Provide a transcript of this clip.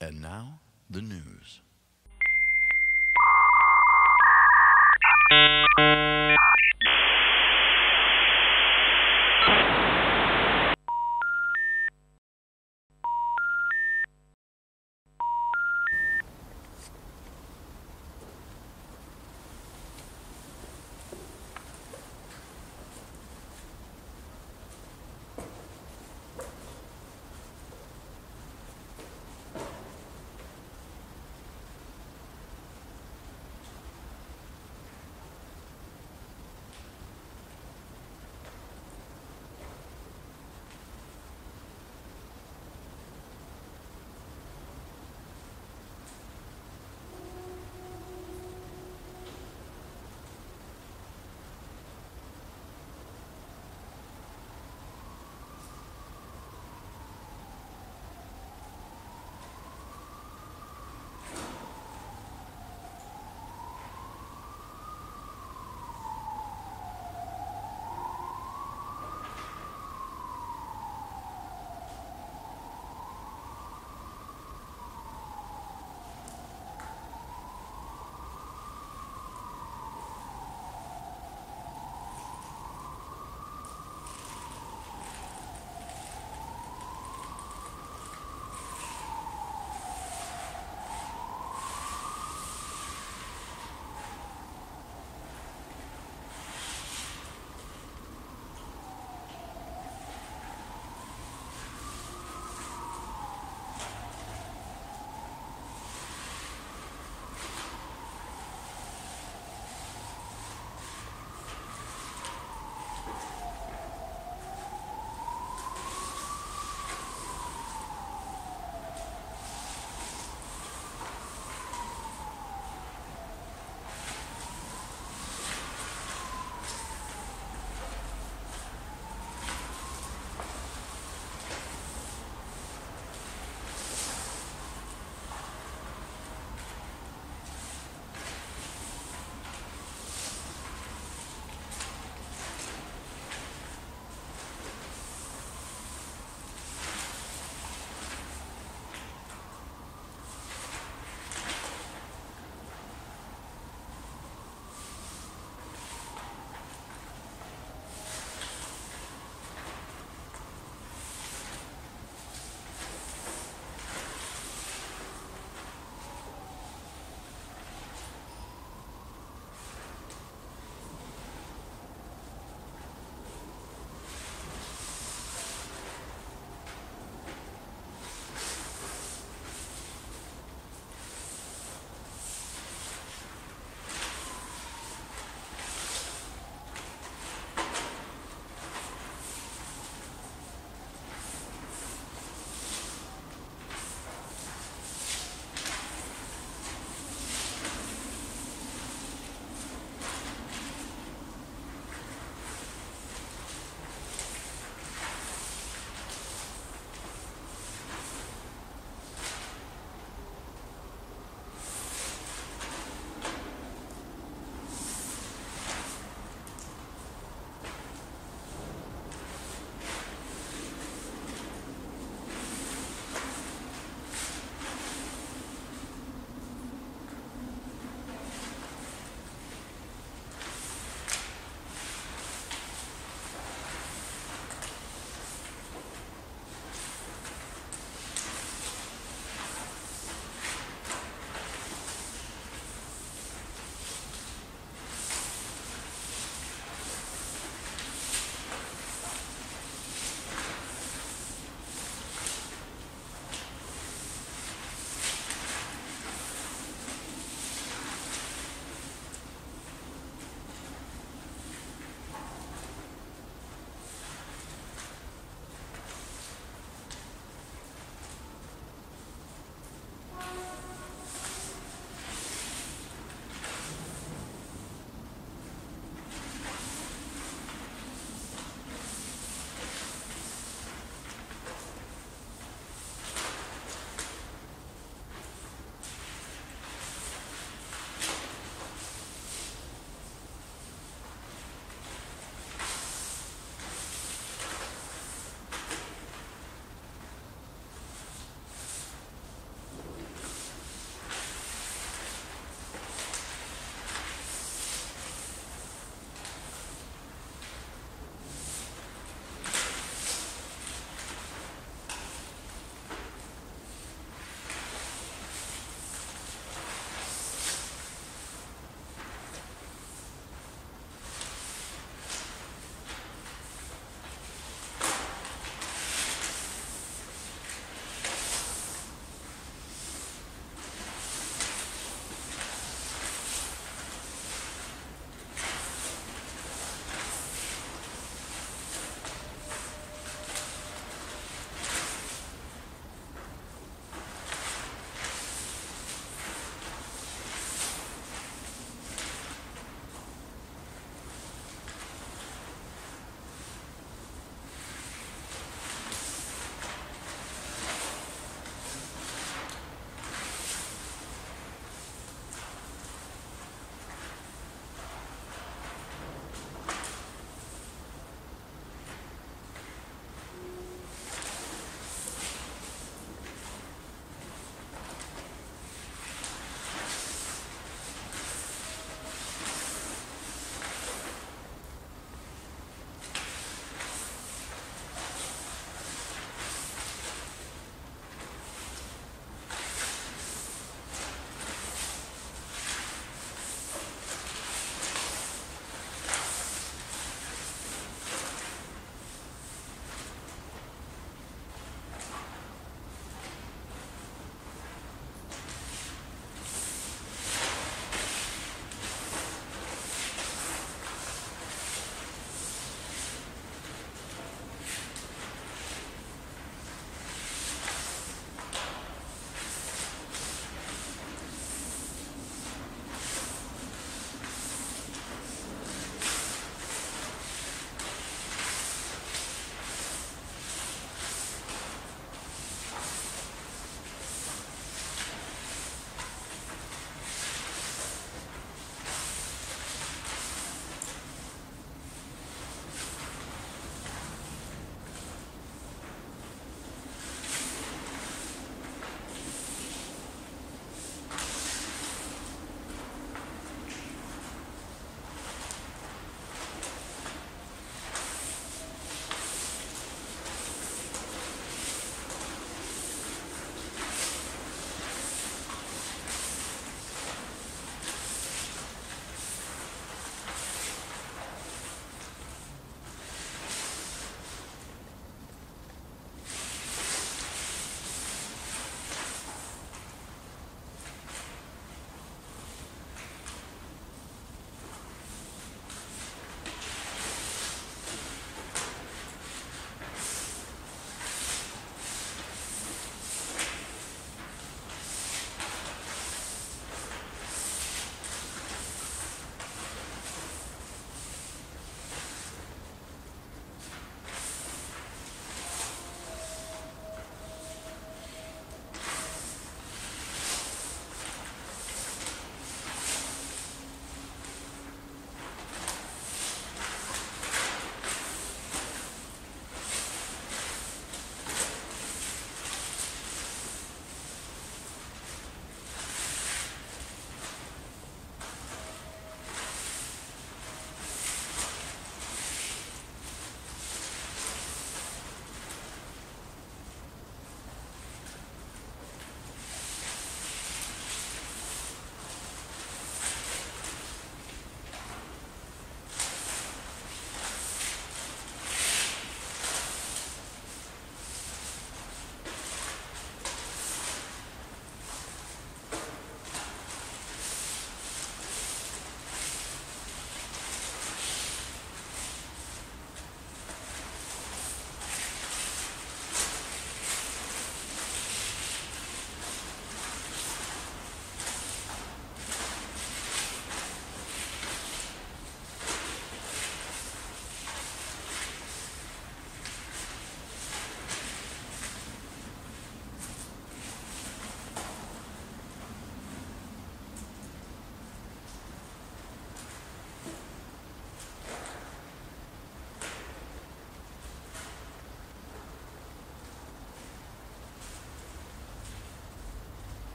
And now, the news.